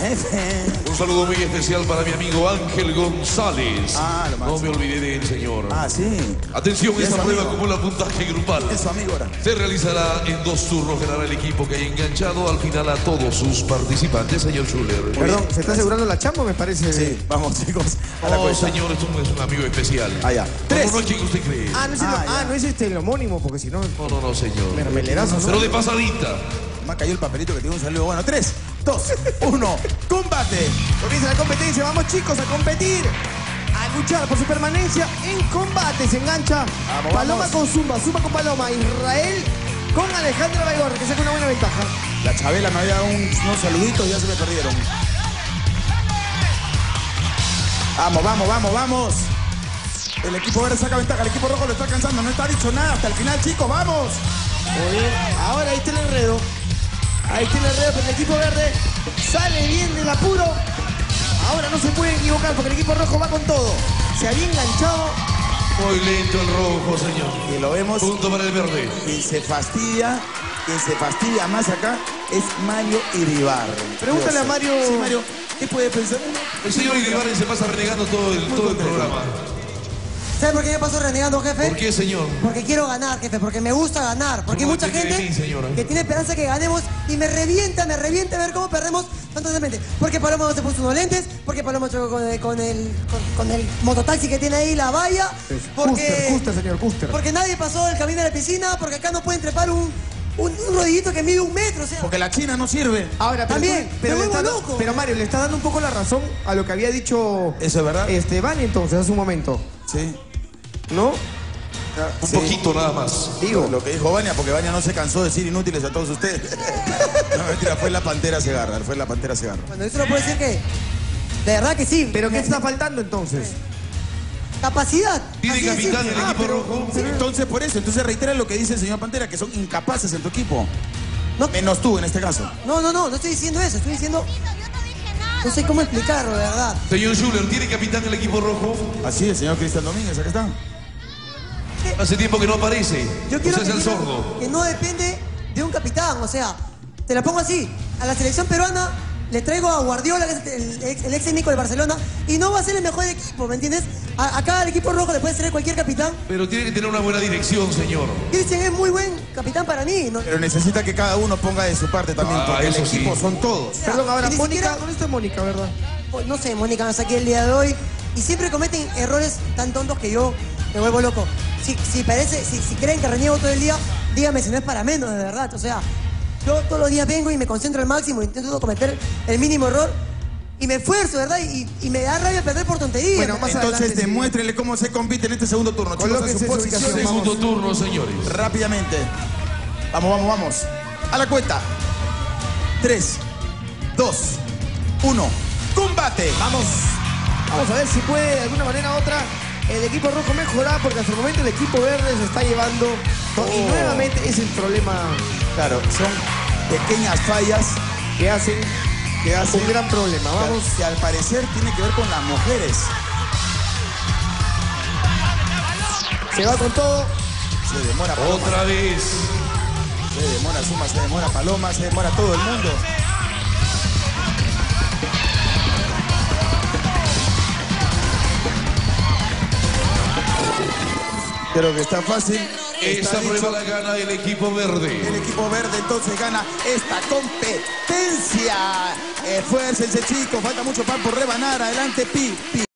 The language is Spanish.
Un saludo muy especial para mi amigo Ángel González. Ah, lo no me olvidé de él, señor. Ah, sí. Atención, ¿Y esta eso, prueba amigo? acumula puntaje grupal. Es su amigo ahora. Se realizará en dos turnos. Ganará el equipo que haya enganchado al final a todos sus participantes, señor Schuller. Perdón, ¿se está asegurando la chamba me parece? Sí, vamos chicos. A la Oh, señor, es un, es un amigo especial. Ah, ya. Tres. No, no, ¿quién usted cree? Ah, no es, el, Ah, ah, ya. no es este el homónimo, porque si no... No, no, no, señor. Mermelerazo, ¿no? Pero de pasadita. Me ha caído el papelito que tiene un saludo. Bueno, tres, dos, uno, combate. Comienza la competencia, vamos chicos a competir. A luchar por su permanencia en combate. Se engancha Vamos, Paloma vamos. con Zumba, Zumba con Paloma, Israel con Alejandra Baigorra, que saca una buena ventaja. La Chabela me había dado un- unos saluditos y ya se me perdieron. Vamos, vamos, vamos, vamos. El equipo verde saca ventaja, el equipo rojo lo está alcanzando. No está dicho nada hasta el final, chicos, vamos. Muy bien, ahora ahí está el enredo. Ahí está el enredo, pero el equipo verde sale bien del apuro. Ahora no se puede equivocar porque el equipo rojo va con todo. Se había enganchado. Muy lento el rojo, señor. Y lo vemos. Punto para el verde. Quien se fastidia, quien se fastidia más acá es Mario Iribar. Pregúntale a Mario. Sí, Mario, ¿qué puede pensar uno? El señor Iribarren se pasa renegando todo el, todo el programa. ¿Sabe por qué me paso renegando, jefe? ¿Por qué, señor? Porque quiero ganar, jefe, porque me gusta ganar. Porque hay ¿Cómo mucha de gente mí, señora? que tiene esperanza que ganemos y me revienta, me revienta ver cómo perdemos constantemente. Porque Paloma no se puso unos lentes, porque Paloma chocó con el, con el, con, con el mototaxi que tiene ahí la valla, porque, Custer, Custer, señor, Custer. porque nadie pasó el camino de la piscina, porque acá no pueden trepar un, un, un rodillito que mide un metro, o sea. Porque la China no sirve. Ahora, pero, También, tú- pero, me le vuelvo está- loco. pero Mario, le está dando un poco la razón a lo que había dicho Eso es verdad. este entonces hace un momento, Sí. ¿No? Un Sí. poquito nada más. Digo, Lo que dijo Vania, porque Vania no se cansó de decir inútiles a todos ustedes. no, mentira, fue la Pantera Segarra, fue la Pantera Segarra. Bueno, eso lo puedo decir que. De verdad que sí. pero ¿qué está faltando entonces? Capacidad. ¿Tiene capitán simple. el equipo rojo? Entonces, por eso, entonces reitera lo que dice el señor Pantera, que son incapaces en tu equipo. No. Menos tú en este caso. No, no, no, no estoy diciendo eso, estoy diciendo. No sé cómo explicarlo, de verdad. Señor Schuller, ¿tiene capitán el equipo rojo? Así, el señor Cristian Domínguez, acá está. Hace tiempo que no aparece. Yo quiero Usted es que, el digan sordo. que no depende de un capitán, o sea, te la pongo así. A la selección peruana le traigo a Guardiola, que es el, ex- el ex técnico del Barcelona, y no va a ser el mejor equipo, ¿me entiendes? A- acá al equipo rojo le puede ser cualquier capitán. Pero tiene que tener una buena dirección, señor. Cristian es muy buen capitán para mí. ¿no? Pero necesita que cada uno ponga de su parte también, Ah, porque el eso sí. equipo son todos. Perdón, ahora ni Mónica, siquiera- ¿dónde está Mónica, verdad? No sé, Mónica me saqué el día de hoy y siempre cometen errores tan tontos que yo me vuelvo loco. Si, si parece, si, si creen que reniego todo el día, dígame si no es para menos, de verdad. O sea, yo todos los días vengo y me concentro al máximo, intento no cometer el mínimo error y me esfuerzo, ¿verdad? Y, y me da rabia perder por tonterías. Bueno, ¿me más? Entonces adelante, sí. demuéstrenle cómo se compite en este segundo turno. Colóquense su posiciones. vamos. Segundo turno, señores. Rápidamente. Vamos, vamos, vamos. A la cuenta. Tres, dos, uno. ¡Combate! Vamos, vamos a ver si puede de alguna manera u otra el equipo rojo mejorar, porque hasta el momento el equipo verde se está llevando. to- Y Oh. nuevamente es el problema Claro, son pequeñas fallas que hacen que hacen un gran problema. Vamos. que al parecer tiene que ver con las mujeres. Se va con todo. Se demora Paloma, Otra vez. se demora Suma, se demora Paloma, se demora todo el mundo. Creo que está fácil. Esta prueba la gana el equipo verde. El equipo verde entonces gana esta competencia. Esfuércense chicos, falta mucho pan por rebanar. Adelante, Pi. Pi.